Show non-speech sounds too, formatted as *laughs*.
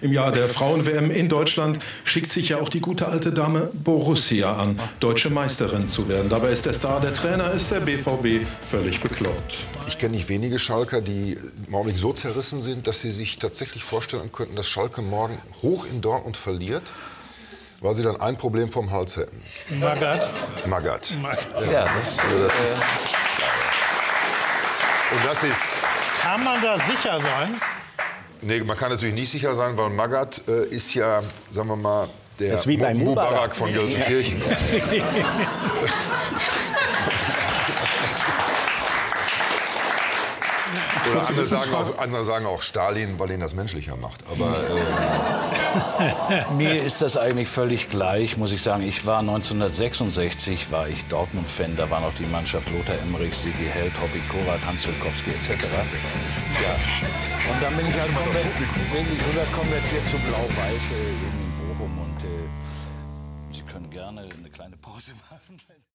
im Jahr der Frauen-WM in Deutschland schickt sich ja auch die gute alte Dame Borussia an, deutsche Meisterin zu werden. Dabei ist der Star, der Trainer ist der BVB völlig bekloppt. Ich kenne nicht wenige Schalker, die im Augenblick so zerrissen sind, dass sie sich tatsächlich vorstellen könnten, dass Schalke morgen hoch in Dortmund verliert, weil sie dann ein Problem vom Hals hätten. Magath. Magath. Ja, das, Also das ist, und das ist Kann man da sicher sein? Nee, man kann natürlich nicht sicher sein, weil Magath äh, ist ja, sagen wir mal, der Das ist wie bei Mu- Mubarak. Mubarak von Gelsenkirchen. Oder andere sagen, auch, andere sagen auch Stalin, weil ihn das menschlicher macht. Aber äh, *laughs* Mir ist das eigentlich völlig gleich, muss ich sagen. Ich war 1966 war ich Dortmund-Fan. Da war noch die Mannschaft Lothar Emmerich, Sigi Held, Hobby Korat, Hans Wilkowski etc. Ja. Und dann bin ich halt konver- bin ich konvertiert zu Blau-Weiß äh, in Bochum. Und äh, Sie können gerne eine kleine Pause *laughs* machen.